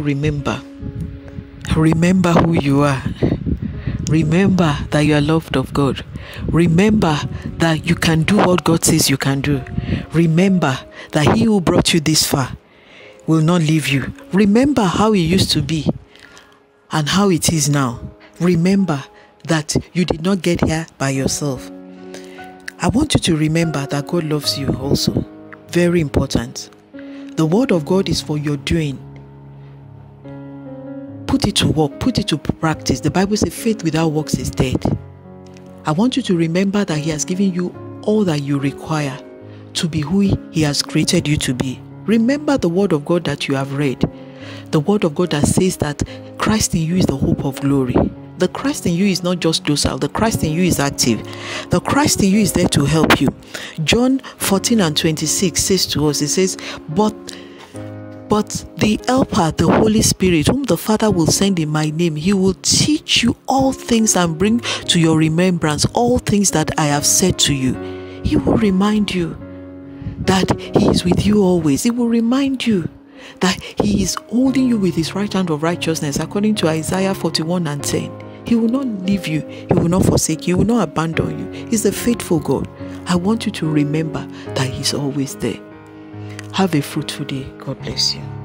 remember. Remember who you are. Remember that you are loved of God. Remember that you can do what God says you can do. Remember that He who brought you this far will not leave you. Remember how it used to be and how it is now. Remember that you did not get here by yourself. I want you to remember that God loves you also. Very important. The word of God is for your doing. Put it to work, put it to practice. The Bible says faith without works is dead. I want you to remember that He has given you all that you require to be who He has created you to be. Remember the word of God that you have read. The word of God that says that Christ in you is the hope of glory. The Christ in you is not just docile, the Christ in you is active. The Christ in you is there to help you. John 14 and 26 says to us, It says, But but the Helper, the Holy Spirit, whom the Father will send in my name, he will teach you all things and bring to your remembrance all things that I have said to you. He will remind you that He is with you always. He will remind you that He is holding you with His right hand of righteousness, according to Isaiah 41 and 10. He will not leave you, He will not forsake you, He will not abandon you. He's a faithful God. I want you to remember that He's always there. Have a fruitful day. God bless you.